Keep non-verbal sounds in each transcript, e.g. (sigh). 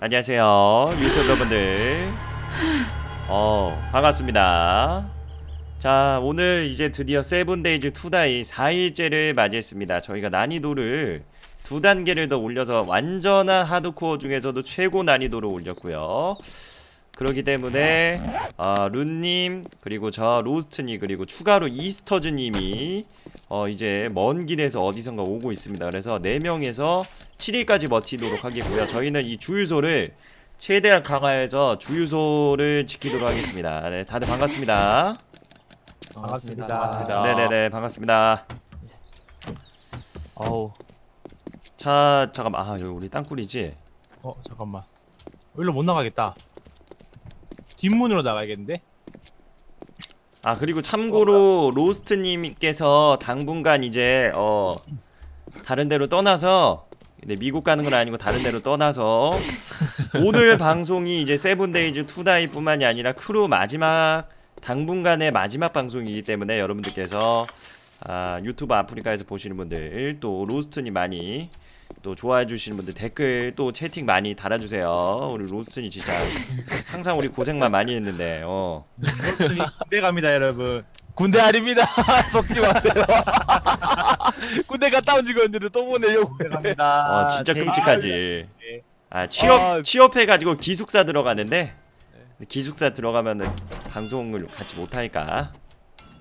안녕하세요 유튜브 여러분들. 어 반갑습니다. 자 오늘 이제 드디어 Seven Days to Die 4일째를 맞이했습니다. 저희가 난이도를 두 단계를 더 올려서 완전한 하드코어 중에서도 최고 난이도로 올렸고요. 그렇기 때문에 어, 룬님 그리고 저 로스트님 그리고 추가로 이스터즈님이 어 이제 먼 길에서 어디선가 오고 있습니다 그래서 4명에서 7일까지 버티도록 하겠고요 저희는 이 주유소를 최대한 강화해서 주유소를 지키도록 하겠습니다 네 다들 반갑습니다 반갑습니다. 반갑습니다. 네네네 반갑습니다 어우 자 잠깐만 아 여기 우리 땅굴이지 어 잠깐만. 여기로 못 나가겠다. 뒷문으로 나가야겠는데? 아 그리고 참고로 로스트님께서 당분간 이제 어 다른 데로 떠나서 네, 미국 가는 건 아니고 다른 데로 떠나서 오늘 (laughs) 방송이 이제 Seven Days to Die뿐만이 아니라 크루 마지막 당분간의 마지막 방송이기 때문에 여러분들께서 아, 유튜브 아프리카에서 보시는 분들 또 로스트님 많이 또 좋아해 주시는 분들 댓글 또 채팅 많이 달아주세요 우리 로스트님 진짜 항상 우리 고생만 많이 했는데 어 여러분이 군대 갑니다 여러분. 군대 아닙니다 (laughs) 섞지 마세요 군대 갔다 온 있는데 또 보내려고 갑니다. 어 진짜 제- 끔찍하지. 네. 아 취업 아, 취업해가지고 기숙사 들어가는데 기숙사 들어가면은 방송을 같이 못하니까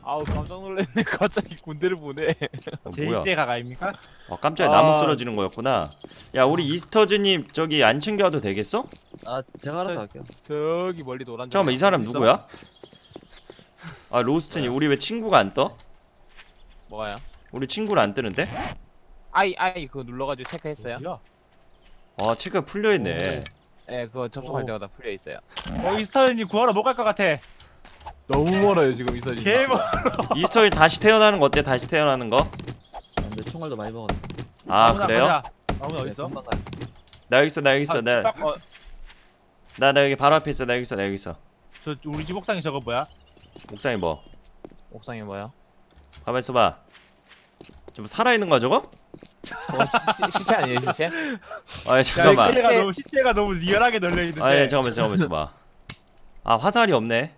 아우 깜짝 놀랐네 (laughs) 갑자기 군대를 보내 어, 제 뭐야? 1대가 가입니까? 어, 깜짝이야 나무 아. 쓰러지는 거였구나. 야 우리 이스터즈님 저기 안 챙겨와도 되겠어? 아 제가 알아서 할게요 저기 멀리 노란 잠깐만 이 사람 누구야? 아 로스트님 우리 왜 친구가 안 떠? 뭐가요? 우리 친구를 안 뜨는데? 아이 아이 그거 눌러가지고 체크했어요 뭐야? 아 체크가 풀려있네. 예 그거 접속할 오. 때마다 풀려 있어요 어 이스타님 구하러 못 갈 것 같아. 너무 멀어요 지금 이 소리 개멀. 이스터즈 다시 태어나는 거 어때? 다시 태어나는 거? 근데 총알도 많이 먹었네 아 그래요? 아무나 어디 있어? 금방 가요. 나 여기 있어 나 여기 있어 나나 딱, 어, 나 여기 바로 앞에 있어 나 여기 있어 나 여기 있어. 저 우리 집 옥상에 저거 뭐야? 옥상에 뭐? 옥상에 뭐야? 가만 있어봐. 좀 살아있는 거야 저거? 저거 시, 시, 시체 아니에요 시체? 아 야, 잠깐만. 시체가 너무 시체가 너무 리얼하게 널려 있는데. 아 예, 잠깐만 잠깐만 있어봐. 아 화살이 없네.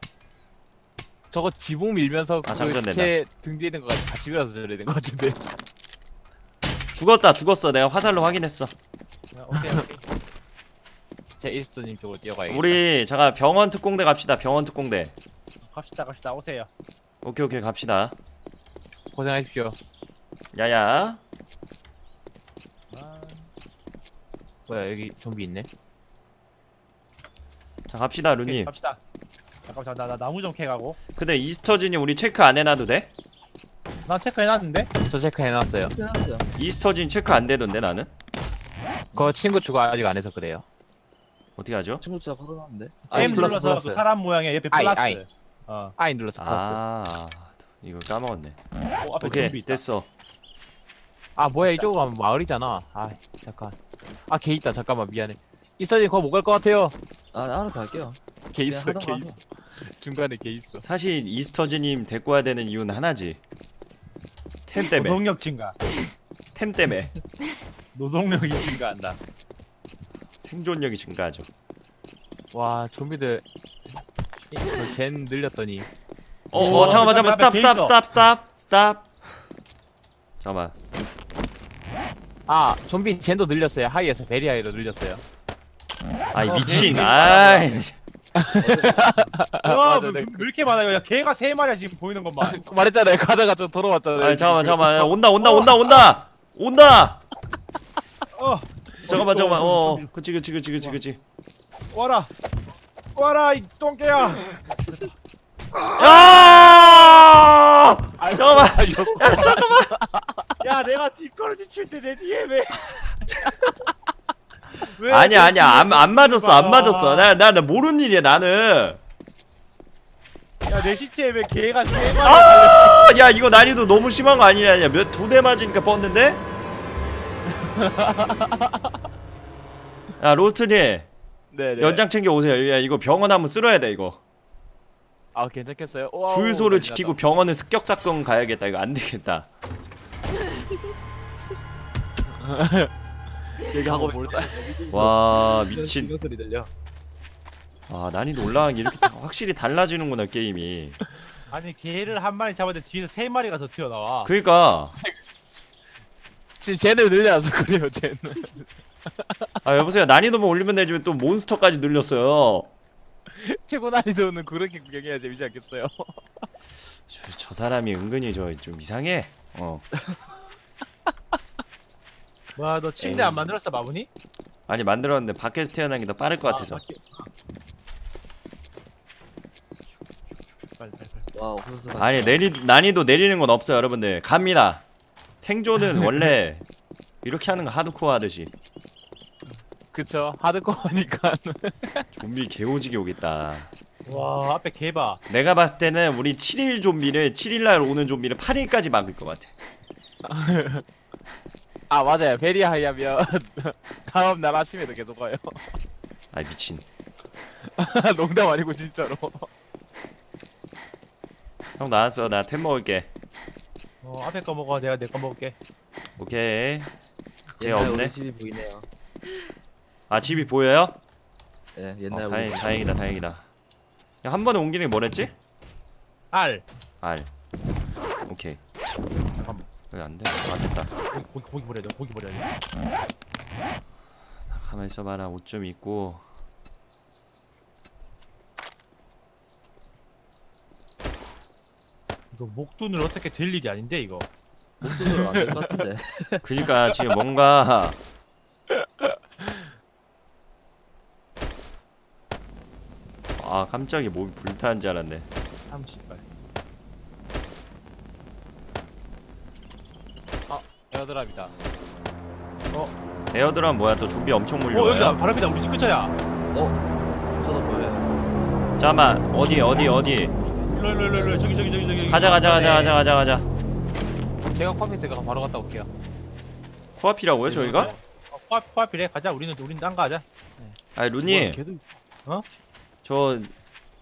저거 지붕 밀면서 아, 그 장전된다. 시체 등 뒤에 있는 거 같이 밀어서 저래 된거 같은데 죽었다 죽었어. 내가 화살로 확인했어. 아, 오케이 오케이. 제 일스님 쪽으로 뛰어가야겠다 우리 잠깐 병원 특공대 갑시다. 병원 특공대. 갑시다 갑시다 오세요. 오케이 오케이 갑시다. 고생하십시오 야야. 아, 뭐야 여기 좀비 있네 자 갑시다 오케이, 루님. 갑시다. 잠깐만 나, 나 나무 좀 캐가고. 근데 이스터진이 우리 체크 안 해놔도 돼? 난 체크해놨는데. 저 체크해놨어요 이스터진 체크 안 되던데 나는? 그거 친구 추가 아직 안 해서 그래요 어떻게 하죠? 친구 제가 걸어놨는데 M 플러스, 눌러서 플러스. 그 사람 모양의 옆에 I, 플러스. I. 어. I 눌러서 플러스 아 이거 까먹었네. 어 앞에 오케이 좀비 있다. 됐어. 아 뭐야 이쪽으로 가면 마을이잖아 아 잠깐 아 개 있다 잠깐만 미안해 이사님 거기 못갈 것 같아요 아 알아서 할게요 개 있어 개. 있어 중간에 개 있어 사실 이스터진님 데리고 와야 되는 이유는 하나지. 템 때문에. 노동력 증가. 템 때문에 노동력이 증가한다. 생존력이 증가하죠. 와 좀비들 이- 젠 늘렸더니 어, 오, 어 잠깐만 그 잠깐만 앞에 stop 개 stop stop 스탑 스탑. 잠깐만. 아 좀비 젠도 늘렸어요 high에서 very high로 늘렸어요 아이 미친. 아이. 와, 맞아, 왜, 네. 왜 이렇게 많아요? 야, 개가 세 마리야 지금 보이는 것만. (laughs) 말했잖아요 가다가 좀 돌아왔잖아요 아 잠깐만 지금. 잠깐만 온다 온다 온다 온다 온다. 어, 잠깐만 잠깐만. 어 좀- 그치 그치 그치 그치 그치. 와라, 와라 이 똥개야. 야! 아이고, 잠깐만. 아이고. 야 잠깐만. 야, 내가 뒷걸음질 칠때 내 뒤에 왜? 왜 아니야 내 아니야 안, 안 맞았어 안 봐? 맞았어. 나나 나 모르는 일이야 나는. 야, 내 시체에 왜 개가 세 마리? 아! 야 이거 난이도 너무 심한 거 아니냐? 몇두 대 맞으니까 뻗는데? (laughs) 야 로스트님 네네 연장 챙겨 오세요. 야 이거 병원 한번 쓸어야 돼 이거. 아 괜찮겠어요? 우와, 주유소를 지키고 병원은 습격 사건 가야겠다. 이거 안 되겠다. (laughs) 여기 하고 한번 뭘 쏴? 와 미친. 소리 들려. 아 난이도 올라간 게 이렇게 다- 확실히 달라지는구나 게임이. 아니 개를 한 마리 잡았는데 뒤에서 세 마리가 더 튀어나와. 그니까. 지금 쟤는 늘려서 그래요 쟤는. 아 여보세요. 난이도만 올리면 되지 또 몬스터까지 늘렸어요. 최고 난이도는 그렇게 구경해야 재밌지 않겠어요? 저, 저 사람이 은근히 저 좀 이상해. 어 와 너 침대 에이. 안 만들었어 마무니? 아니 만들었는데 밖에서 태어난 게 더 빠를 것 같아서. 아, 밖에- 빨리 빨리 빨리. 와 호수. 아니 내리 난이도 내리는 건 없어요 여러분들. 갑니다. 생존은 (laughs) 원래 이렇게 하는 거 하드코어 하듯이. 그쵸? 하드코어니까. (laughs) 좀비 개오지게 오겠다. 와 앞에 개봐. 내가 봤을 때는 우리 7일 좀비를 7일날 오는 좀비를 8일까지 막을 것 같아 (laughs) 아 맞아요 very high 하면 (laughs) 다음 날 아침에도 계속 가요. 아 미친 (laughs) 농담 아니고 진짜로. (laughs) 형 나왔어 나 템 먹을게 어 앞에 거 먹어 내가 내 거 먹을게 오케이 쟤 옛날 없네 우리 집이 보이네요. 아 집이 보여요? 예, 어, 옛날 다행, 우리 집. 다행이다 다행이다 야, 한 번에 옮기는 게 뭐랬지? 알 알 오케이 잠깐만 왜 안돼? 아 됐다. 고기 고기, 버려야 돼 고기 버려야 돼. 가만히 있어봐라 옷 좀 입고. 이거 목돈을 어떻게 될 일이 아닌데 이거? 목돈으로 안될 것 같은데. (laughs) (laughs) 그니까 지금 뭔가 (laughs) 아 깜짝이 몸이 불타는 줄 알았네. 30발 airdrop이다. airdrop 뭐야? 또 좀비 엄청 어 여기다 몰려와요? 바람이다. 우리 집 근처야. 저도 보여요. 잠깐만. 어디 어디 어디? 일로 일로 일로 일로. 저기 저기 저기 저기. 가자 가자 가자 가자 가자 가자. 제가 커피 제가 바로 갔다 올게요. 코앞이라고요 저희가? 어, 코앞 코앞이래. 가자. 우리는 우린 딴거 하자. 아니. 루님 걔도 저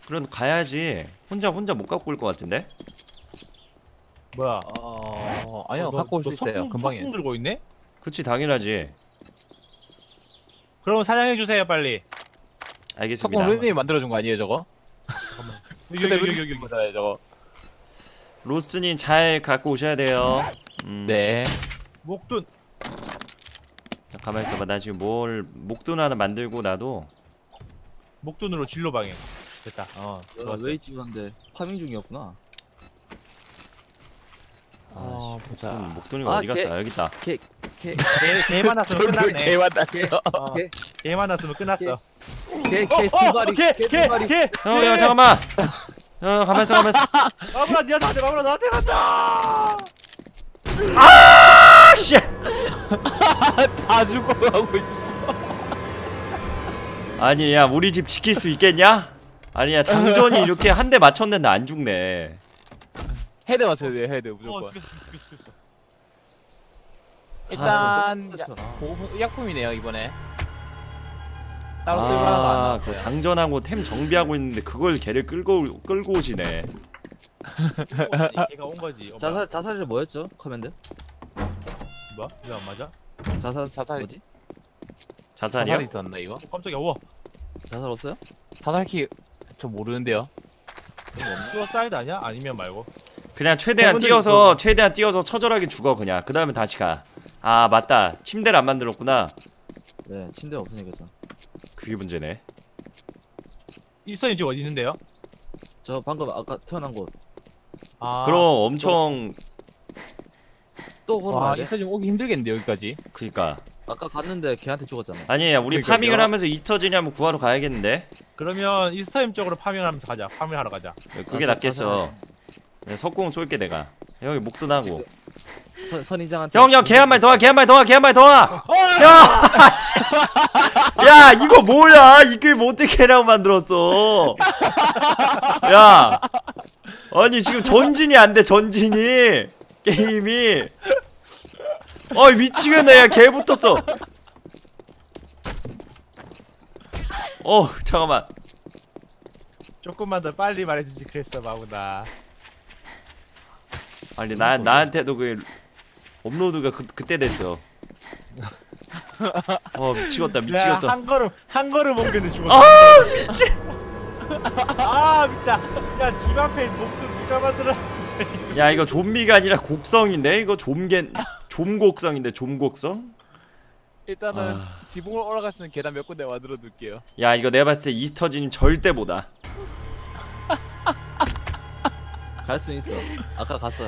그래도 가야지. 혼자 혼자 못 갖고 올 것 같은데? 뭐야 어 아니요 너- 갖고 올너수 있어요. 석궁- 금방에. 석궁 들고 있네? 그치 당연하지 그럼 사냥해 주세요 빨리 알겠습니다 석공 루님이 만들어준 거 아니에요 저거? 여기 여기 여기 여기 (laughs) 저거. 로스님 잘 갖고 오셔야 돼요 음, 네. 목돈 자, 가만히 있어봐 나 지금 뭘 목돈 하나 만들고 나도 목돈으로 진로 방해 됐다 어 좋았어 웨이 찍었는데 파밍 중이었구나. 어 아, 보자. 씨, 목돈이가 아, 어디 갔어? 걔- 아, 여기 있다 개, 개 만났으면 끝났네 개 만났어. 어, 걔, 개 만났으면 끝났어 걔, 걔두 마리, 걔두 마리. 개개개 형, 형 잠깐만 형 가만히 있어 가만히 있어 마무라 니한테 안 돼 마무라 나한테 간다 아 씨 다 죽어가고 있어. (laughs) 아니 야 우리 집 지킬 수 있겠냐? 아니 야 장전이 이렇게 한 대 맞췄는데 안 죽네 헤드 맞춰야 돼요 헤드 어 무조건. 죽였어 죽였어 죽였어 일단 아, 야, 의약품이네요 이번에. 따로 쓸만한 거안 아, 나왔어요. 그 장전하고 템 정비하고 있는데 그걸 걔를 끌고 끌고 오시네. 걔가 온 거지 어, 자살, 자살이 뭐였죠? command? 뭐야 이거 안 맞아 자살, 자살. 뭐지? 자살이요? 자살 있었나 이거? 어, 깜짝이야 우와 자살 없어요? 자살키 저 모르는데요. suicide 아니야 아니면 말고 그냥 최대한 뛰어서 최대한 뛰어서 처절하게 죽어 그냥. 그 다음에 다시 가. 아 맞다. 침대를 안 만들었구나. 네, 침대 없으니까 저. 그게 문제네. 이스터님 지금 어디 있는데요 저 방금 아까 태어난 곳. 아 그럼 엄청 (laughs) 또 걸어 와 가야 돼? 이사 좀 오기 힘들겠는데 여기까지. 그니까 아까 갔는데 걔한테 죽었잖아. 아니야 우리 그러니까요. farming을 하면서 이스터님 한번 구하러 가야겠는데. 그러면 이스터님 쪽으로 farming하면서 가자 farming하러 가자 그게 자, 낫겠어. 내가 석공 쏠게 내가. 형이 목도 나고. 선, 선이장한테. 형형 개 한 마리 더 와. 개 한 마리 더 와. 개 한 마리 더 와. 야! (laughs) 야 이거 뭐야? 이게 뭐 어떻게 라고 만들었어? 야, 아니 지금 전진이 안 돼 전진이 게임이. 어 미치겠네 야개 붙었어. 어 잠깐만. 조금만 더 빨리 말해주지 그랬어 마구나 아니 나 나한테도 그 업로드가 그, 그때 됐어. 어 미치겠다 야, 미치겠어 한 걸음 한 걸음 옮겼는데 죽었어. 아 미치 (laughs) 아 미다. 야집 앞에 목도 누가 만들어? 야 이거 좀비가 아니라 곡성인데 이거 좀겐 좀곡성인데 좀곡성 일단은 아. 지붕으로 올라갈 수 있는 계단 몇 군데 만들어 둘게요. 야 이거 내가 봤을 때 이스터진 절대 못와 갈 수 있어. 아까 갔어.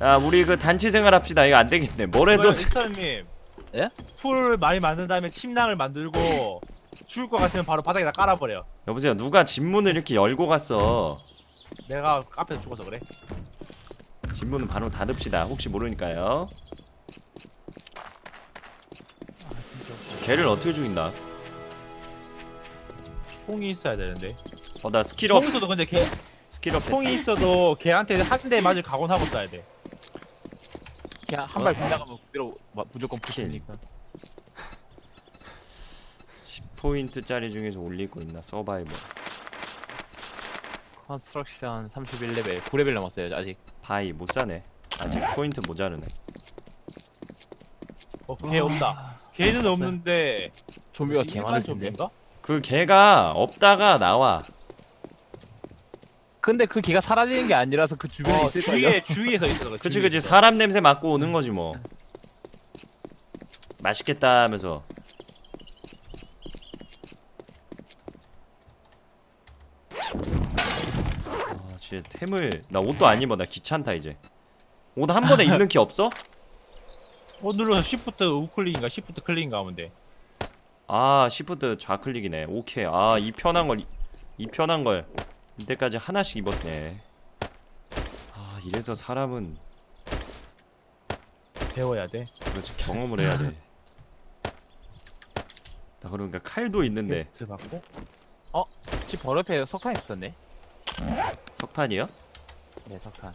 야 우리 그 단체 생활 합시다 이거 안 되겠네 뭐래도 이사님. 예? 풀 많이 만든 다음에 침낭을 만들고 죽을 것 같으면 바로 바닥에다 깔아버려. 여보세요 누가 집문을 이렇게 열고 갔어 내가 앞에서 죽어서 그래. 집문은 바로 닫읍시다 혹시 모르니까요 걔를 어떻게 죽인다 총이 있어야 되는데. 어 나 skill up 총 있어도 근데 걔 skill up 총이 있어도 걔한테 한 대 맞을 각오는 하고 써야 돼. 그냥 한발 빗나가면 그대로 마- 무조건 스킬. 붙으니까. 10포인트짜리 중에서 거 있나 서바이벌 construction 31레벨 9레벨 넘었어요 아직. 바이 못 사네 아직 포인트 모자르네 어, 걔 없다. 걔는 없는데 좀비가 개 일반 많을 텐데. 좀비인가? 그 개가 없다가 나와 근데 그 개가 사라지는 게 아니라서 그 주변에 어, 있을 거예요. 주위에 주위에서 있어. 그치 주위에 그치. 사람 냄새 맡고 오는 거지 뭐 맛있겠다 하면서 아 진짜 템을 나 옷도 안 입어 나 귀찮다 이제 옷 한 번에 입는 키 없어? (laughs) 어 눌러서 시프트 우클릭인가 시프트 클릭인가 하면 돼. 아 시프트 좌클릭이네 오케이 아 이 편한 걸이 편한 걸 이때까지 하나씩 입었네 아 이래서 사람은 배워야 돼. 그렇지 경험을 해야 돼나 (laughs) 그러니까 칼도 있는데 퀘스트 받고. 집 바로 옆에 석탄 있었네. 석탄이요? 네 석탄.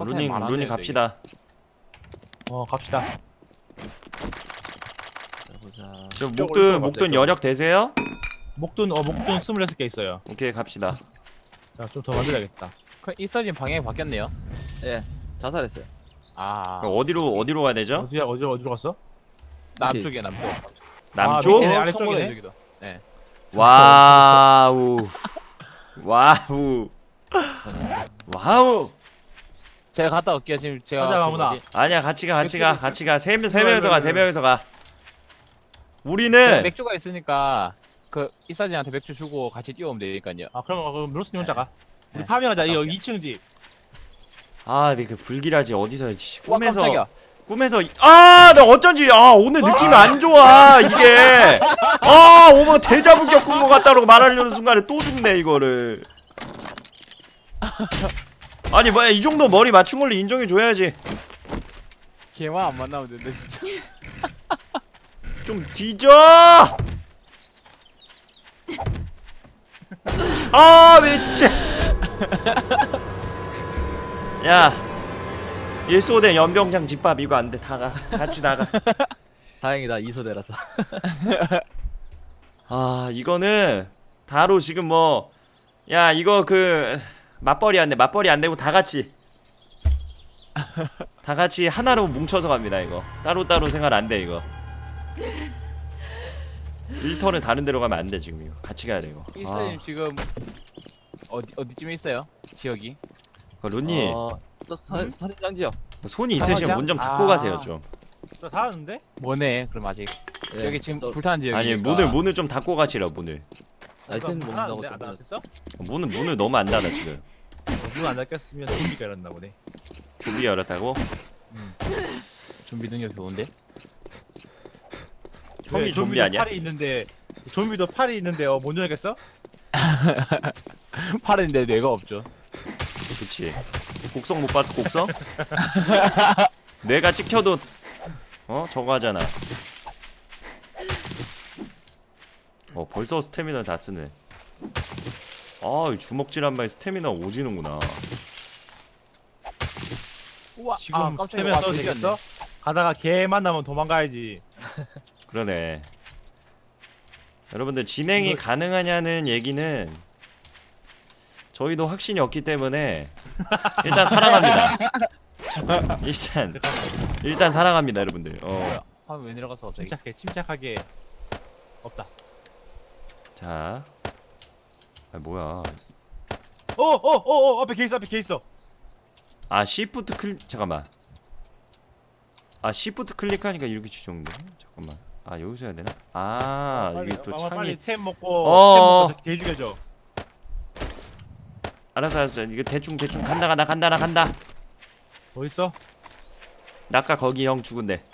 루닝 루닝. 갑시다 어 갑시다. 보자. 저 목돈 목돈 여력 되세요? 목돈 어 목돈 26개 있어요. 오케이 갑시다 자 좀 더 만들어야겠다. 그 있어진 방향이 바뀌었네요. 예. 자살했어요. 아 그럼 어디로 어디로 가야 되죠? 어디야 어디로 어디로 갔어? 남쪽에 남쪽. 남쪽? 밑에 어, 아래쪽이네. 해주기도. 네. 와우 와우 와우 제가 갔다 올게요. 지금 제가 가자, 그 마무나. 뭐지? 아니야 같이 가 같이 가 같이 가 세 명세 일로 와, 명이서 일로 가 와, 세. 명이서 가그 우리는 맥주가 있으니까 그 이사진한테 맥주 주고 같이 뛰어오면 되니까요. 아 그럼 그럼 로스님 혼자 가. 우리 네. 파밍하자. 이거 오케이. 2층 집. 아, 네그 불길하지 어디서 씨, 와, 꿈에서 깜짝이야. 꿈에서 아, 나 어쩐지 아 오늘 느낌이 안 좋아 이게 아 오늘 대자부 겪은 것 같다고 말하려는 순간에 또 죽네 이거를 아니 뭐야 이 정도 머리 맞춘 걸로 인정해 줘야지 걔만 안 만나면 되는데 진짜. 좀 뒤져 아 미치 (laughs) 야 일소대 연병장 집밥 이거 안돼. 다가. 같이 나가. (laughs) 다행이다 이소대라서. (laughs) 아 이거는 다로 지금 뭐 야 이거 그 맞벌이 안돼. 맞벌이 안 되고 다 같이. 다 같이 하나로 뭉쳐서 갑니다 이거. 따로 따로 생활 안돼 이거 일터는 다른 데로 가면 안 돼 지금 이거 같이 가야 돼 이거 이사진 지금 어디 어디쯤에 있어요? 지역이? 그 룬니 어, 또 사, 음? 살인장 지역. 손이 있으시면? 문좀 닫고 아. 가세요 좀저 닿았는데? 뭐네? 그럼 아직 예. 여기 지금 또 불타는 지역이. 아니 문을 문을 좀 닫고 가시라 문을 안 먹는다고 닿았는데? 좀 안. 닿았어? 문은 문을 너무 안 닫아 지금 문 안 닫혔으면 좀비가 이런다 보네. 조비 열었다고 준비 능력 좋은데? 형이 왜, 좀비 아니야? 팔이 있는데 좀비도 팔이 있는데 어, 못 열겠어? (laughs) 팔인데 뇌가 없죠. 그치 곡성 못 봐서 곡성? (laughs) 뇌가 찍혀도 어 저거 하잖아 어 벌써 스태미나 다 쓰네 아이 주먹질 한 방에 스태미나 오지는구나 우와. 지금 아, 와, 써도 되겠네. 되겠어? 가다가 개 만 나면 도망가야지. (laughs) 그러네 여러분들 진행이 이거- 가능하냐는 얘기는 저희도 확신이 없기 때문에 일단 사랑합니다 (laughs) 일단. 일단 사랑합니다 여러분들 어 화면 왜 내려갔어 갑자기 침착해 침착하게 없다 자. 아 뭐야? 어어어어 앞에 개 있어 앞에 개 있어 아 시프트 클 잠깐만. 아 시프트 클릭하니까 이렇게 지정돼? 잠깐만. 아 여기서 해야 되나? 아 빨리, 이게 또 마마 창이. 빨리 템 먹고 어. 템 먹고 개 죽여줘 알았어 알았어. 이거 대충 대충 간다 간다 간다 나 간다. 어딨어? 나 아까 거기 형 죽은데.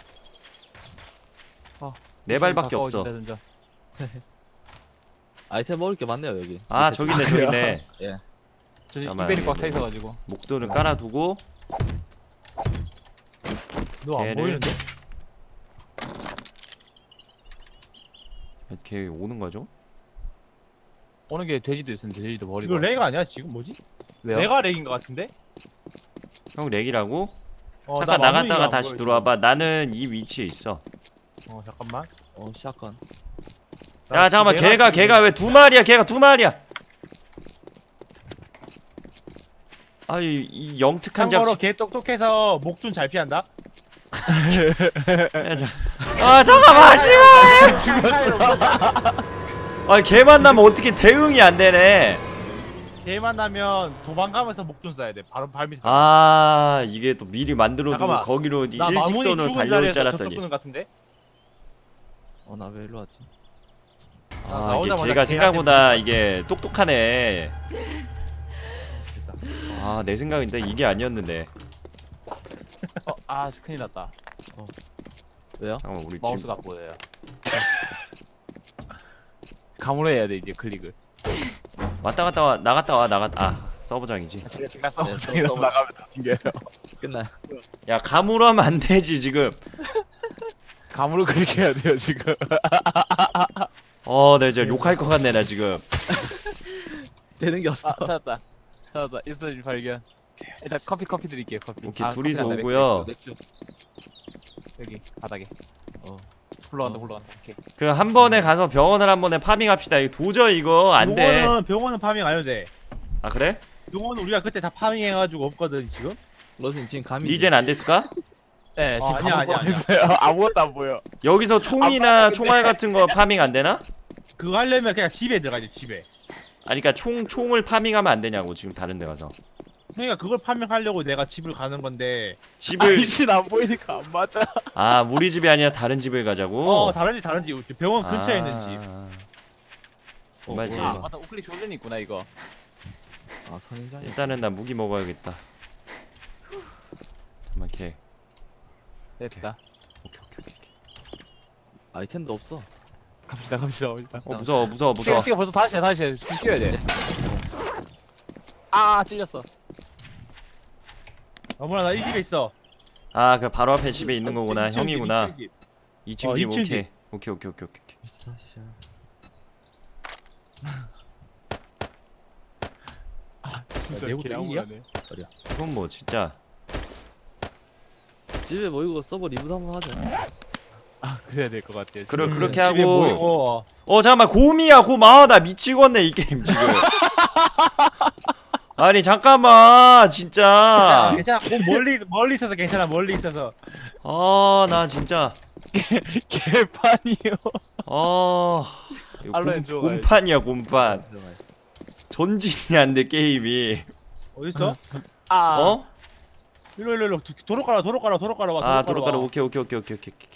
어, 네 발밖에 없어. (laughs) 아이템 먹을 게 많네요 여기. 아 저기네 저기네. (laughs) 저 잠깐만, 이벨이 꽉 이거 차 있어가지고 목도를 깔아두고 너안 개를- 보이는데? 이렇게 오는 거죠? 오는 게 돼지도 있으면 돼지도 버리고 이거 렉 아니야 지금 뭐지? 왜요? 내가 렉인 것 같은데? 형 렉이라고? 어, 잠깐 나 나갔다가 안 다시 보여, 들어와봐. 나는 이 위치에 있어. 지금. 어 잠깐만 어. 나야 잠깐만 걔가 지금 걔가 왜 두 마리야? 걔가 두 마리야. 아이 이 영특한 참고로 잡식. 개 똑똑해서 목둔 잘 피한다. 아 잠깐만 씨발. 아걔 만나면 어떻게 대응이 안 되네. 개 만나면 도망가면서 목둔 쏴야 돼 바로 발 밑에 아 이게 또 미리 만들어두고 잠깐만. 거기로 나 일직선으로 달려올 줄 알았더니 같은데? 어나 왜 일로 왔지? 나아 이게 걔가 생각보다 이게 똑똑하네. 아 내 생각인데 이게 아니었는데 어, 아 큰일 났다. 왜요? 잠깐만 우리 마우스가 안 보여요. 감으로 해야 돼 이제 클릭을. 왔다 갔다 와 나갔다 와 나갔다 아 서버장이지. 제가 지금 서 네, 장이라서 서- 나가면 다 튕겨요. (laughs) 끝나요. 야 감으로 하면 안 되지 지금. (laughs) 감으로 그렇게 해야 돼요 지금. (laughs) 어 나 이제 욕할 것 같네 나 지금. 되는 게 없어. 아 찾았다. 찾았다. 인스타일 발견 일단 커피 커피 드릴게요 커피. 오케이 아, 둘이서 커피 안 돼, 오고요. 맥주. 여기 바닥에. 어. 굴러간다 어. 굴러간다. 오케이. 그 한 번에 가서 병원을 한 번에 파밍합시다. 이거 도저히 이거 안돼아 병원은 병원은 파밍 안 해도 돼. 그래? 병원은 우리가 그때 다 파밍해가지고 없거든 지금? 러슨 지금 감이. 이젠 안 됐을까? (laughs) 네 어, 지금 아니야, 감으로 아니야, 써있어요. (laughs) 아무것도 안 보여. 여기서 총이나 총알 같은 거 파밍 안 되나? 그거 하려면 그냥 집에 들어가야 돼 집에. 아니 그니까 총 총을 파밍하면 안 되냐고 지금 다른 데 가서 그러니까 그걸 파밍하려고 내가 집을 가는 건데 집을 이진 안 보이니까 안 맞아 아 우리 집이 아니라 다른 집을 가자고 어 다른 집 다른 집 병원 근처에 있는 집 아. 어, 맞지. 아 맞다 우클릭 조련이 있구나 이거 아 선인장이. 일단은 나 무기 먹어야겠다. 잠깐만 걔. 됐다 오케이 오케이 오케이. 오케이. 아이템도 없어. 갑시다 갑시다 갑시다 어 무서워 무서워 무서워. 시간 시간 벌써 다시 해 다시 뛰어야 돼. 아 찔렸어. 어머나 나이 집에 있어 아 그 바로 앞에 집에 있는 거구나 형이구나. 이층 집. 2층 어, 집 오케이. 오케이 오케이 오케이 오케이. 미스터샷. (laughs) 진짜 내고 개양울하네. 땡기야? 그건 뭐 진짜 집에 모이고 서버 리뷰도 한번 하자. 아 그래야 될 것 같아요. 그러, 지금. 그렇게 하고 어 잠깐만 곰이야 곰아나 미치겠네 이 게임 지금. (laughs) 아니 잠깐만 진짜. 아, 괜찮아 뭐 멀리 멀리 있어서 괜찮아 멀리 있어서 아나 진짜. (laughs) 개판이요. 아. 이거 곰, 들어가야지. 곰판이야 곰판. 전진이 안 돼 게임이. 어딨어? 아 어? 일로 일로 일로 도- 도로 깔아 도로 깔아 도로 깔아 와 아 도로 깔아 오케이 오케이 오케이 오케이 오케이 오케이.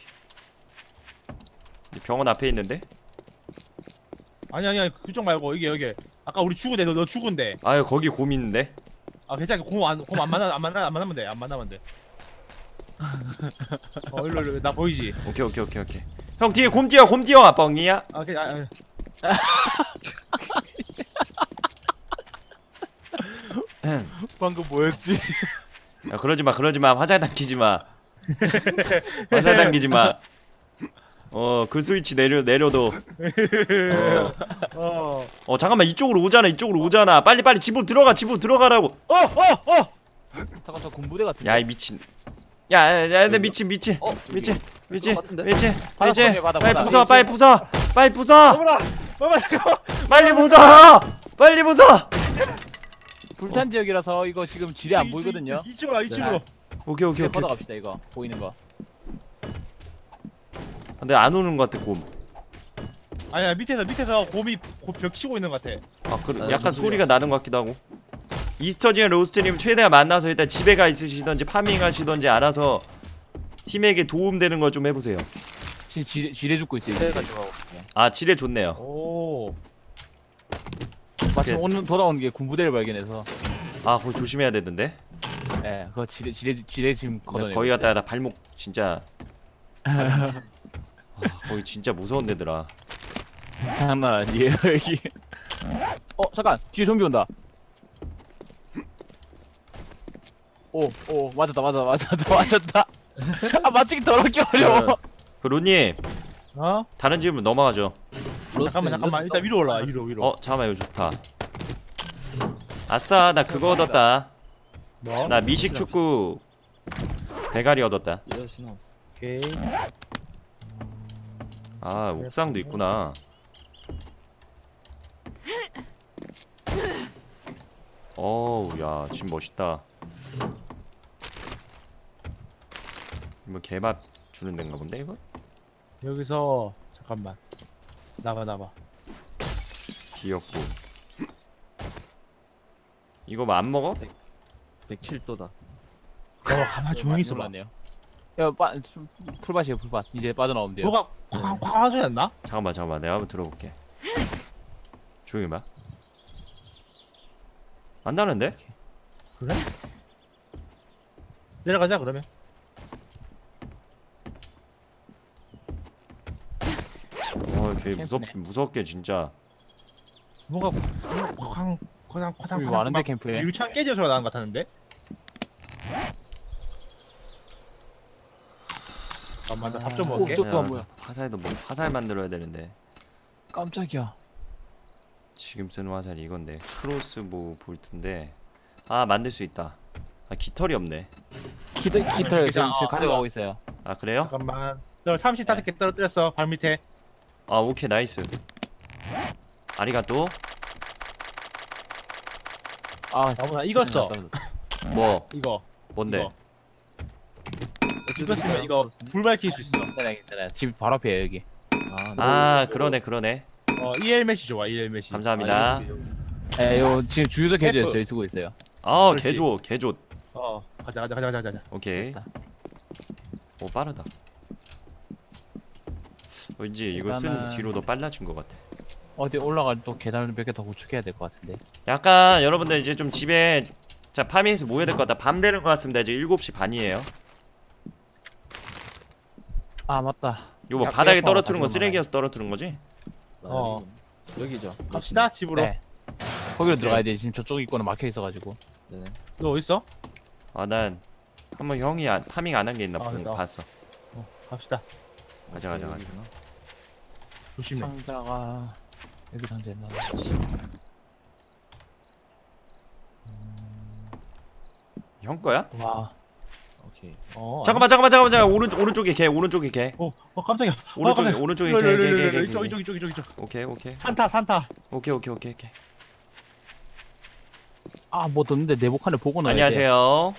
이 병원 앞에 있는데? 아니 아니 아니 그쪽 말고 여기 여기 아까 우리 죽은데 너, 너 죽은데. 아유 거기 곰 있는데? 아 괜찮아. 곰안곰안 만나 안 만나 안 만나면 돼안 만나면 돼어 (laughs) 일로 일로 나 보이지? 오케이 오케이 오케이 오케이. 형 뒤에 곰 뛰어 곰 뛰어 뻥이야? 아 그냥 아, 아, (laughs) 방금 뭐였지? 야 그러지 마 그러지 마. 화살 당기지 마. (laughs) 화살 당기지 마 어그 스위치 내려 내려도 어. (laughs) 어 어 잠깐만 이쪽으로 오잖아 이쪽으로 오잖아 빨리 빨리 집으로 들어가 집으로 들어가라고 어, 어, 어! 잠깐 저 군부대 같은. 야이 미친 야야야 미친 미친 어 미친 미친 같은데? 미친 미친 빨리. 부숴 빨리 부숴 빨리 부숴 어머나! 어머나, 잠깐만! 빨리 부숴 빨리 부숴 불탄 지역이라서 이거 지금 지뢰 안 보이거든요. 이쪽으로 와, 이쪽으로. 오케이 오케이 오케이 걷어 갑시다 이거 보이는 거. 근데 안 오는 것 같아 곰. 아니야 밑에서 밑에서 곰이 고- 벽 치고 있는 것 같아 아, 그 아, 약간 소리가 나는 것 같기도 하고. 이스터지언 로스트님 최대한 만나서 일단 집에 가 있으시던지 파밍하시던지 알아서 팀에게 도움되는 거좀 해보세요. 지, 지, 지뢰 죽고 있어요. 네, 이제. 가지고 아 지뢰 좋네요. 오 마침 그래. 오늘 돌아온 게 군부대를 발견해서 아 거기 조심해야 되던데. 예, 그거 지뢰 지뢰 지뢰 지금 걷어내. 거기 갔다가 나 발목 진짜. (laughs) 아, 거기 진짜 무서운 데더라. 장난 아니에요 여기. 어 잠깐 뒤에 좀비 온다. 오, 오, 맞았다, 맞았다, 맞았다, (laughs) 맞았다. 아, 맞추기 더럽게 어려워. 그 로님 어? 다른 집으로 넘어가죠. 잠깐만 잠깐만 일단 위로 올라 위로 위로 어 잠깐만 이거 좋다. 아싸 나 그거 얻었다. 뭐? 나 미식 축구 대가리 얻었다. 이럴 수는 없어. 오케이 아 옥상도 있구나. 어우 야 지금 멋있다. 이거 개밥 주는 데인가 본데 이거? 여기서 잠깐만 나봐 나봐 귀엽고. 이거 뭐 안 먹어? 107도다. 너 가만 조용히 있어봐. 야, 빠, 좀 풀밭이에요, 풀밭. 이제 빠져나오면 돼요. 뭐가 쾅쾅 하지 않나? 잠깐만 잠깐만 내가 한번 들어볼게. 조용히 봐. 안 나는데? 그래? 내려가자 그러면 어걔 캠프네. 무섭 무섭게 진짜. 뭐가 쾅쾅 쾅쾅 쾅쾅 여기 많은데 캠프에. 유창 깨져 소리가 나는 것 같았는데 잠깐만 나밥좀 먹을게 오, 저- 저거 야, 뭐야? 화살도 뭐 화살 만들어야 되는데 깜짝이야. 지금 쓰는 화살이 이건데 crossbow bolt인데 아 만들 수 있다. 아 깃털이 없네. 기타, 기타를 기타, 지금, 지금 어, 가져가고 있어요. 아 그래요? 잠깐만 너 35개 떨어뜨렸어 발 밑에 아 오케이 nice. ありがとう. 아, 어머나, 익었어. (laughs) 뭐 이거 뭔데? 이거. 이거 쓰면 이거 불 밝힐 수 있어 괜찮아, 괜찮아. 집 바로 앞이에요, 여기. 아, 아 그러네 그러네. 어 EL 메시 좋아 EL 메시 감사합니다. 에, 요, 지금 주유소 캠프. 저희 쓰고 있어요. 아 그렇지. 개조 개조. 어 가자 가자 가자 가자 가자 오케이. 오 빠르다. 왠지 이거 쓴 일단은- 뒤로 더 빨라진 것 같아. 어디 올라갈 또 계단을 몇 개 더 구축해야 될 것 같은데. 약간 여러분들 이제 좀 집에 자 파밍해서 모여야 될 것 같다. 밤 되는 것 같습니다. 이제 7시 반이에요. 아, 맞다. 이거 뭐 야, 바닥에 떨어뜨린 거 쓰레기여서 떨어뜨린 거지? 어. 여기죠. 갑시다 집으로 네. 거기로 들어가야 돼. 지금 저쪽 입구는 막혀 있어가지고. 네네. 너 어딨어? 아난 한번 형이 안- 파밍 안 한 게 있나 아. 봤어. 어 갑시다 가자 가자 가자. 조심해 상자가 여기 상자 있나? 형 거야? 와, 오케이. 어 잠깐만 잠깐만 잠깐만 잠깐 오른 오른쪽에 개 오른쪽에 개 어, 어 깜짝이야 오른쪽에 깜짝이야. 오른쪽에 이리, 이리, 개개개개 이쪽 이쪽 이쪽 이쪽 이쪽 오케이 오케이 산타 산타 오케이 오케이 오케이 오케이 아, 뭐 떴는데 내복한을 보고 나야 돼. 안녕하세요.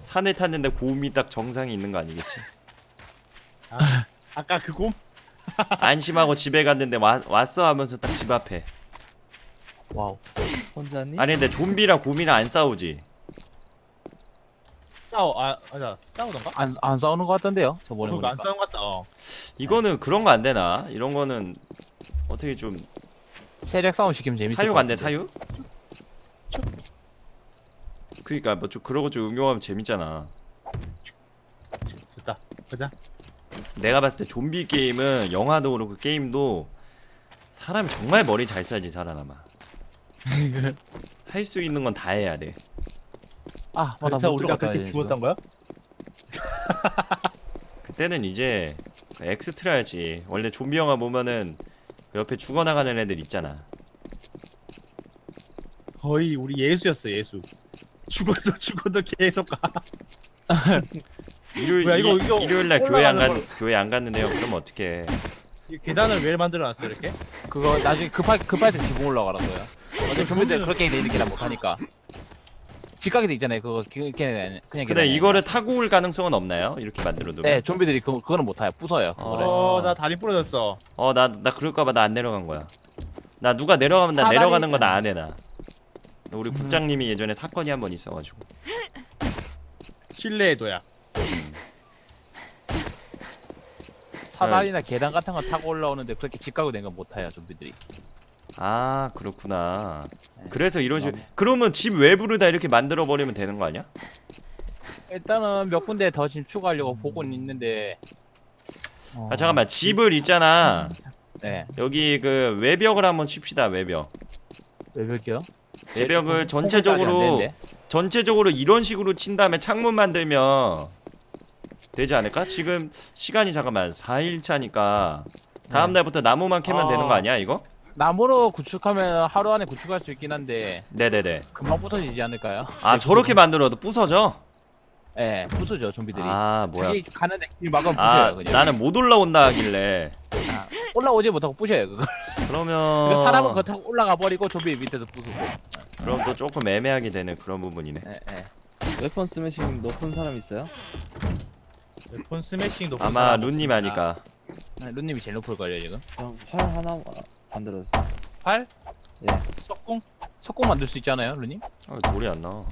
산에 탔는데 곰이 딱 정상에 있는 거 아니겠지? 아까 그 곰? (laughs) 안심하고 집에 갔는데 와, 왔어 하면서 딱 집 앞에. 와우. 혼자니? 아니 근데 좀비랑 곰이랑 안 싸우지? 싸워 아 맞아 싸우던가? 안, 안 싸우는 것 같던데요? 저번에 그거 안 보니까. 싸운 것 같다 어. 이거는 그런 거 안 되나? 이런 거는 어떻게 좀 세력 싸움 시키면 재밌을 사육 것 안 돼 같은데. 사육? 그니까 뭐 좀 그런 거좀 응용하면 재밌잖아. 됐다 가자 내가 봤을 때 좀비 게임은 영화도 그렇고 게임도 사람이 정말 머리 잘 써야지 살아남아. (laughs) 할 수 있는 건 다 해야 돼. 아, 맞다. 그래서 못 우리가 들어갔다 그렇게 이제 죽었던 거야? (laughs) 그때는 이제 엑스트라야지. 원래 좀비 영화 보면은 그 옆에 죽어나가는 애들 있잖아. 거의 우리 예수였어 예수 죽어도 죽어도 계속 가 (laughs) 일요일 뭐야, 이거- 일- 이거 일요일 날 교회 안 올라가는 간 교회 안 갔는데요. 어떡해? 이 계단을 왜 만들어 놨어 이렇게? 그거 나중에 급할 급할 때 지붕 올라가라고요. 어제 좀비들 그렇게 내리기나 못하니까. 직각이 돼 있잖아요. 그거 그냥 그냥 그냥. 근데 계단이 이거를 타고 올 가능성은 없나요? 이렇게 만들어도. 아니라. 네, 좀비들이 그 그거는 못 타요. 부숴요. 그거를. 어. 어나 다리 부러졌어 어, 나, 나 그럴까봐 나 안 내려간 거야. 나 누가 내려가면 나 사다리 내려가는 거 나 안 해, 나. 음. 우리 국장님이 예전에 사건이 한 번 있어가지고. 실내의 도약 사다리나 계단 같은 거 타고 올라오는데 그렇게 직각으로 된건못 타요. 좀비들이. 아, 그렇구나. 네. 그래서 이런 식으로. 그러면 집 외부를 다 이렇게 만들어버리면 되는 거 아니야? 일단은 몇 군데 더 지금 추가하려고 보고는 있는데. 어, 아, 잠깐만. 집을 있잖아. 네. 여기 그 외벽을 한번 칩시다, 외벽. 외벽이요? 외벽을 전체적으로 전체적으로 이런 식으로 친 다음에 창문 만들면 되지 않을까? 지금 시간이 잠깐만 4일차니까 다음 네. 날부터 나무만 캐면 아. 되는 거 아니야 이거? 나무로 구축하면 하루 안에 구축할 수 있긴 한데 네네네. 금방 부서지지 않을까요? 아 저렇게 만들어도 부서져? 예, 네, 부수죠 좀비들이. 아 뭐야? 자기 가는데 길 막으면 아 부셔요 그냥. 나는 못 올라온다 하길래 아, 올라오지 못하고 부셔요 그거. 그러면 사람은 그거 타고 올라가 버리고 좀비 밑에서 부수고. 그럼 또 조금 애매하게 되는 그런 부분이네. 예, 예. 웨폰 스매싱 높은 사람 있어요? 폰 스매싱 높은 아마 사람 룬님. 아니까. 아, 룬님이 제일 높을 걸요 지금. 그냥 활 하나 만들었어. 팔? 예. 석궁? 석공 만들 수 있잖아요 룬님. 아, 돌이 안 나와.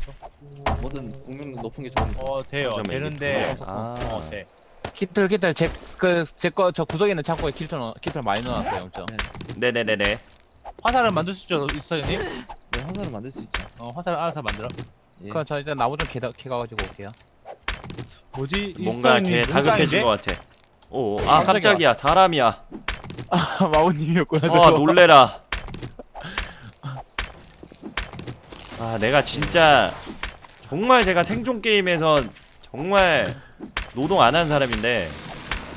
뭐든 공룡 높은 게 좋은 거. 어 돼요 되는데 이게- 아. 어 돼. 깃털 깃털 제그제거 저 구석에 있는 창고에 깃털 넣- 깃털 많이 넣어놨어요 엄청. 네네네네. 화살은 만들 수 있죠 있어요 님? 네, 화살을 만들 수 있죠. 어 화살 알아서 만들어 예. 그럼 저 일단 나무 좀 캐다 캐가지고 올게요. 뭐지? 뭔가 걔 다급해진? 것 같아. 오, 아 깜짝이야 사람이야. (laughs) 아 마우님이었구나 아 저거. 놀래라. 아 내가 진짜 정말 제가 생존 게임에서 정말 노동 안 한 사람인데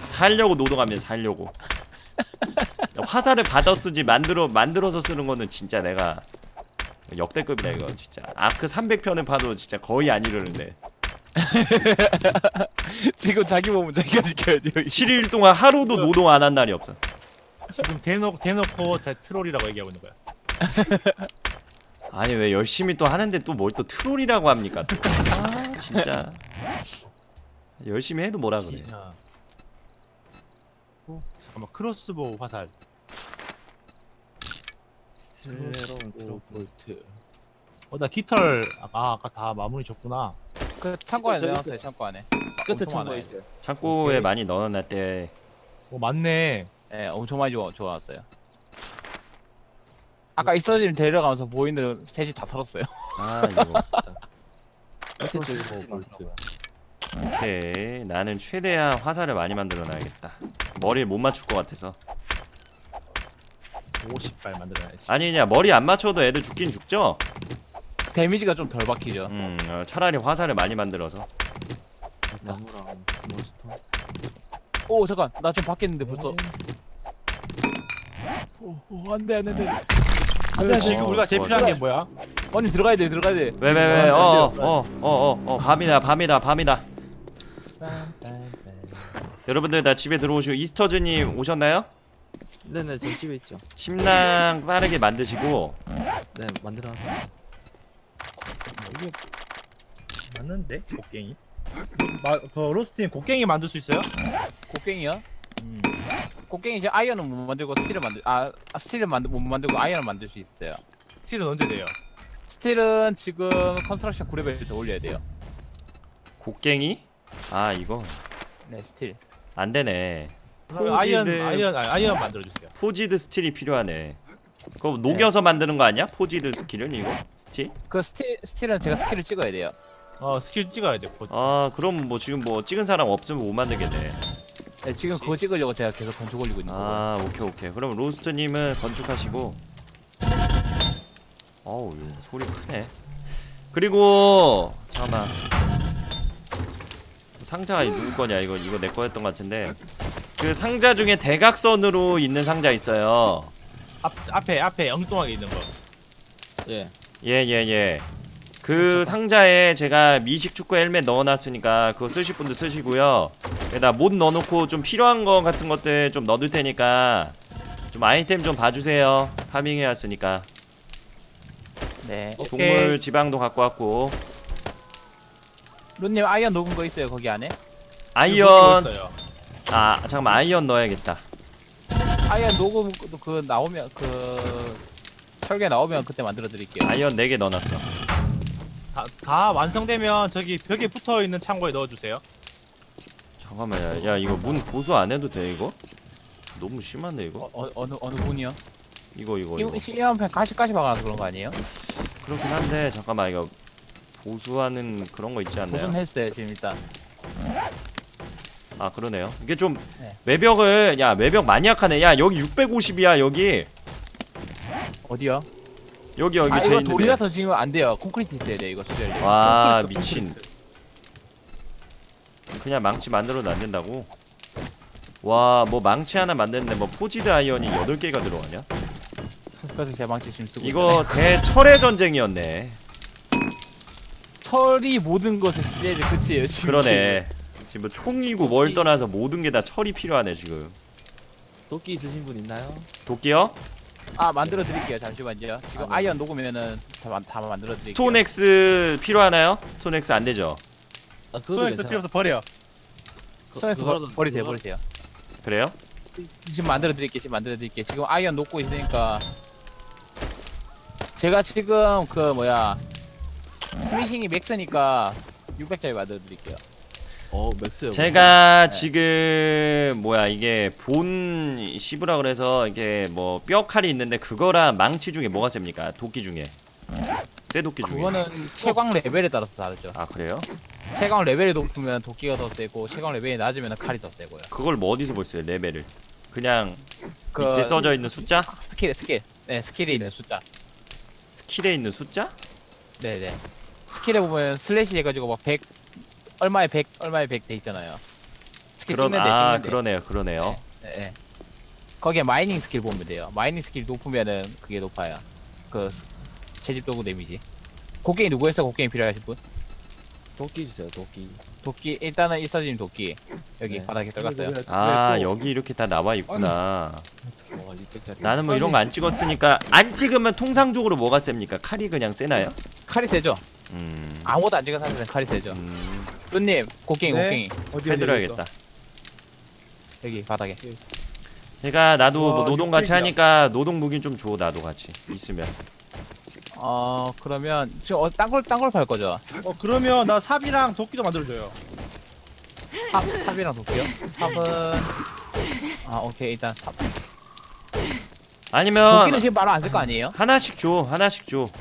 살려고 노동합니다 살려고. 화살을 받아 쓰지 만들어 만들어서 쓰는 거는 진짜 내가 역대급이다 이거 진짜 아크 300편을 봐도 진짜 거의 안 이러는데 (laughs) 지금 자기 몸은 자기가 지켜야 돼요. 7일 동안 하루도 노동 안 한 날이 없어 지금 대놓고 대놓고 자, 트롤이라고 얘기하고 있는 거야 (laughs) 아니 왜 열심히 또 하는데 또 뭘 또 트롤이라고 합니까 또. 아 진짜 열심히 해도 뭐라 그래 어. 어, 잠깐만 crossbow 화살 steel arrow bolt. 어나 깃털 아 아까 다 마무리 줬구나 그 창고 안에 저기 넣어놨어요 창고 안에. 끝에 창고에. 있어요. 창고에 오케이. 많이 넣어놨대 어 맞네 예, 엄청 많이 좋아 좋아왔어요. 아까 있어진 데려가면서 보이는 셋이 다 털었어요. 아 이거 (laughs) 쪽에 볼트. 오케이 나는 최대한 화살을 많이 만들어 놔야겠다 머리를 못 맞출 것 같아서 50발 만들어야지 아니냐 머리 안 맞춰도 애들 죽긴 죽죠? 데미지가 좀 덜 박히죠. 음 어, 차라리 화살을 많이 만들어서 나무랑 스노스톤. 오 잠깐 나 좀 바뀌었는데 벌써. 오, 오 안 돼 안 돼 안 돼. 안돼 지금 안돼. 어, 우리가 제일 좋아, 필요한. 게 뭐야? 언니 들어가야 돼 들어가야 돼. 왜 왜 왜 어 어 어 어 어 밤이다 밤이다 밤이다 여러분들 다 집에 들어오시고 이스터즈님 오셨나요? 네네 저 집에 있죠. 침낭 빠르게 만드시고 네 만들어놨어요. 이게 맞는데 곡괭이? 마, 그 로스트님 곡괭이 만들 수 있어요? 곡괭이요? 음. 곡괭이 이제 아이언은 못 만들고 스틸을 만들 아 아, 스틸은 만들 못 만들고 아이언을 만들 수 있어요. steel은 언제 돼요? steel은 지금 construction 9레벨 더 올려야 돼요. 곡괭이? 아 이거 네 steel. 안 되네 iron forged iron 아니, iron 만들어 주세요. forged steel이 필요하네 그거 녹여서 만드는 거 아니야? forged steel은 이거? steel? 그 steel steel은 제가 스킬을 찍어야 돼요. 어 스킬 찍어야 돼. 곧. 아 그럼 뭐 지금 뭐 찍은 사람 없으면 못 만들겠네 네, 지금 그거 찍으려고 제가 계속 건축 올리고 있는 거예요. 아 오케이 오케이. 그럼 로스트님은 건축하시고. 어우 이거 소리 크네. 그리고 잠깐만. 상자가 누구 거냐? 이거 이거 내 거였던 것 같은데. 그 상자 중에 대각선으로 있는 상자 있어요. 앞 앞에 앞에 엉뚱하게 있는 거. 예. 예 예 예 그 상자에 제가 미식 축구 헬멧 넣어놨으니까 그거 쓰실 분들 쓰시고요 여기다 못 넣어놓고 좀 필요한 거 같은 것들 좀 넣어둘 테니까 좀 아이템 좀 봐주세요 파밍해 왔으니까 네. 오케이. 동물 지방도 갖고 왔고 룬님 iron 녹은 거 있어요 거기 안에? iron. 아 잠깐만 iron 넣어야겠다 iron 녹음 그- 그 나오면 그 철괴 나오면 그때 만들어 드릴게요. iron 4개 넣어놨어 다, 다 완성되면 저기 벽에 붙어 있는 창고에 넣어주세요. 잠깐만 야, 야 이거 문 보수 안 해도 돼 이거? 너무 심한데 이거? 어, 어, 어느 어느 분이요? 이거 이거 이거 시험편 가시까지 박아놔서 그런 거 아니에요? 그렇긴 한데 잠깐만 이거 보수하는 그런 거 있지 않나요? 무슨 했어요 지금 일단. 아 그러네요 이게 좀 네. 외벽을 야 외벽 많이 약하네 야 여기 650이야 여기 어디요? 여기 여기 아 제 이거 있는데 돌려서 지금 안 돼요. 콘크리트 있어야 돼 이거 수절. 와 미친 그냥 망치 만들어도 안 된다고? 와 뭐 망치 하나 만드는데 뭐 포지드 아이언이 8개가 들어가냐? 그래서 제 망치 지금 쓰고. 이거 대철의 전쟁이었네 철이 모든 것을 쓰야 돼. 그치예요 지금. 그러네 지금 뭐 총이고 뭘 떠나서 모든 게 다 철이 필요하네 지금 도끼 있으신 분 있나요? 도끼요? 아 만들어 드릴게요. 잠시만요. 지금 아, 네. iron 녹으면은 다, 만- 다 만들어 드릴게요. stone axe 필요하나요? stone axe 안 되죠? 아 그것도 괜찮아. 필요 없어 버려. 그- stone axe 그거라도- 버- 버리 세요. 그거- 버리세요. 그래요? 지금 만들어 드릴게요. 지금 만들어 드릴게요. 지금 iron 녹고 있으니까 제가 지금 그 뭐야 smithing이 max니까 600짜리 만들어 드릴게요. 어 max요. 제가 네. 지금 뭐야 이게 bone shiv라 그래서 이게 뭐 뼈 칼이 있는데 그거랑 망치 중에 뭐가 셉니까? 도끼 중에 쇠 도끼 중에 그거는 채광 레벨에 따라서 다르죠. 아 그래요? 채광 레벨이 높으면 도끼가 더 세고 채광 레벨이 낮으면 칼이 더 세고요. 그걸 뭐 어디서 볼 수 있어요 레벨을 그냥 그 밑에 써져 있는 숫자? 스킬 스킬 네 스킬이 있는 숫자. 스킬에 있는 숫자? 네네. 스킬에 보면 slash 해가지고 막 100 얼마에 100 얼마에 100 돼 있잖아요. 스킬 그런 찍는데 아 찍는데. 그러네요 그러네요 네, 네. 거기에 mining skill 보면 돼요. mining skill 높으면은 그게 높아요. 그 스- 채집 도구 데미지. 곡괭이 누구였어? 곡괭이 필요하신 분? 도끼 주세요. 도끼. 도끼 일단은 일사진 도끼 여기 네. 바닥에 떨갔어요. 아 여기 이렇게 다 나와 있구나 와 600짜리. 나는 뭐 이런 거 안 찍었으니까 안 찍으면 통상적으로 뭐가 셉니까? 칼이 그냥 세나요? 칼이 세죠? 음, 아무것도 안 찍은 상태는 칼이 세죠. 음 뚜님 곡괭이 네. 곡괭이 어디 해드려야겠다 여기 바닥에. 그러니까 나도 와, 뭐 노동 같이 600이야. 하니까 노동 무기 좀줘 나도 같이 있으면 어 그러면 지금 어, 딴걸 딴걸 팔 거죠? 어 그러면 나 삽이랑 도끼도 만들어줘요. 삽 삽이랑 도끼요? 삽은 아 오케이 일단 삽. 아니면 도끼는 지금 바로 안 쓸 거 아니에요? 하나씩 줘 하나씩 줘한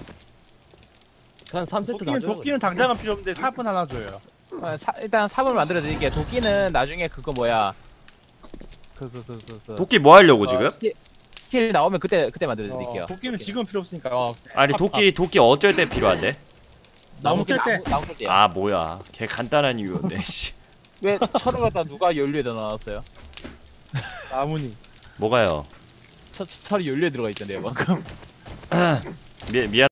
3세트 도끼는. 도끼는 당장은 필요 없는데 삽은 하나 줘요. 어, 사, 일단 삽을 만들어 드릴게요. 도끼는 나중에 그거 뭐야? 그 그 그 그 그. 도끼 뭐 하려고 지금? steel, steel 나오면 그때 그때 만들어 드릴게요. 어, 도끼는 지금 필요 없으니까. 어, 아니 도끼 도끼 어쩔 때 필요한데? 나무 캘 때. 나무, 캘 때요. 아 뭐야 걔 간단한 이유였네 (laughs) 씨 왜 철을 갖다 누가 연료에다 넣어놨어요? 나무니. 뭐가요? 철 철이 연료에 들어가 있던데요 방금. 미, 미안